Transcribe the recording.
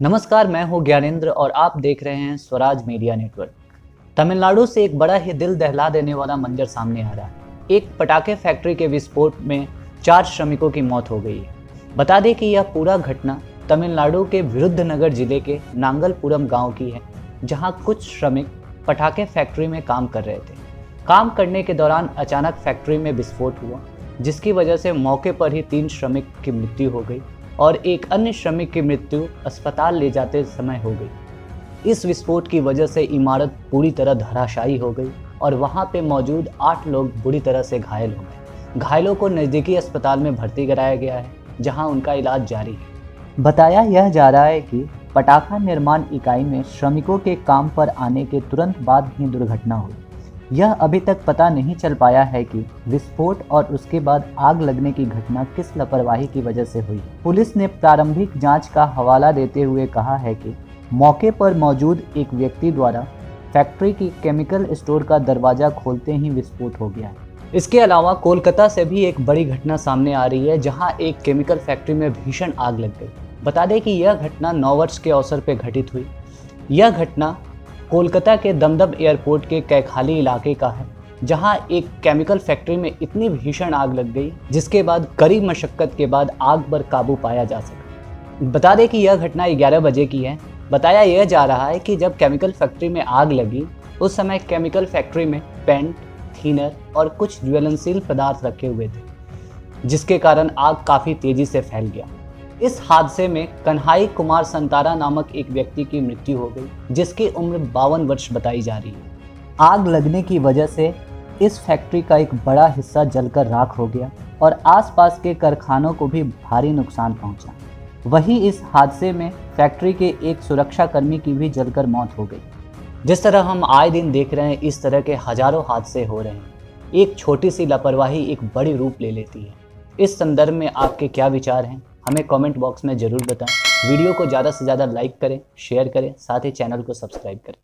नमस्कार, मैं हूँ ज्ञानेंद्र और आप देख रहे हैं स्वराज मीडिया नेटवर्क। तमिलनाडु से एक बड़ा ही दिल दहला देने वाला मंजर सामने आ रहा है। एक पटाखे फैक्ट्री के विस्फोट में चार श्रमिकों की मौत हो गई है। बता दें कि यह पूरा घटना तमिलनाडु के विरुद्धनगर ज़िले के नांगलपुरम गाँव की है, जहाँ कुछ श्रमिक पटाखे फैक्ट्री में काम कर रहे थे। काम करने के दौरान अचानक फैक्ट्री में विस्फोट हुआ, जिसकी वजह से मौके पर ही तीन श्रमिक की मृत्यु हो गई। और एक अन्य श्रमिक की मृत्यु अस्पताल ले जाते समय हो गई। इस विस्फोट की वजह से इमारत पूरी तरह धराशायी हो गई और वहाँ पे मौजूद आठ लोग बुरी तरह से घायल हो गए। घायलों को नज़दीकी अस्पताल में भर्ती कराया गया है, जहाँ उनका इलाज जारी है। बताया यह जा रहा है कि पटाखा निर्माण इकाई में श्रमिकों के काम पर आने के तुरंत बाद ही दुर्घटना हुई। यह अभी तक पता नहीं चल पाया है कि विस्फोट और उसके बाद आग लगने की घटना किस लापरवाही की वजह से हुई। पुलिस ने प्रारंभिक जाँच का हवाला देते हुए कहा है कि मौके पर मौजूद एक व्यक्ति द्वारा फैक्ट्री की केमिकल स्टोर का दरवाज़ा खोलते ही विस्फोट हो गया इसके अलावा कोलकाता से भी एक बड़ी घटना सामने आ रही है, जहाँ एक केमिकल फैक्ट्री में भीषण आग लग गई। बता दें कि यह घटना नौ वर्ष के अवसर पर घटित हुई। यह घटना कोलकाता के दमदम एयरपोर्ट के कैखाली इलाके का है, जहाँ एक केमिकल फैक्ट्री में इतनी भीषण आग लग गई, जिसके बाद कड़ी मशक्कत के बाद आग पर काबू पाया जा सका। बता दें कि यह घटना 11 बजे की है। बताया यह जा रहा है कि जब केमिकल फैक्ट्री में आग लगी, उस समय केमिकल फैक्ट्री में पेंट थीनर और कुछ ज्वलनशील पदार्थ रखे हुए थे, जिसके कारण आग काफ़ी तेज़ी से फैल गया। इस हादसे में कन्हाई कुमार संतारा नामक एक व्यक्ति की मृत्यु हो गई, जिसकी उम्र बावन वर्ष बताई जा रही है। आग लगने की वजह से इस फैक्ट्री का एक बड़ा हिस्सा जलकर राख हो गया और आसपास के कारखानों को भी भारी नुकसान पहुँचा। वही इस हादसे में फैक्ट्री के एक सुरक्षा कर्मी की भी जलकर मौत हो गई। जिस तरह हम आए दिन देख रहे हैं, इस तरह के हज़ारों हादसे हो रहे हैं। एक छोटी सी लापरवाही एक बड़ी रूप ले लेती है। इस संदर्भ में आपके क्या विचार हैं? हमें कमेंट बॉक्स में ज़रूर बताएँ। वीडियो को ज़्यादा से ज़्यादा लाइक करें शेयर करें, साथ ही चैनल को सब्सक्राइब करें।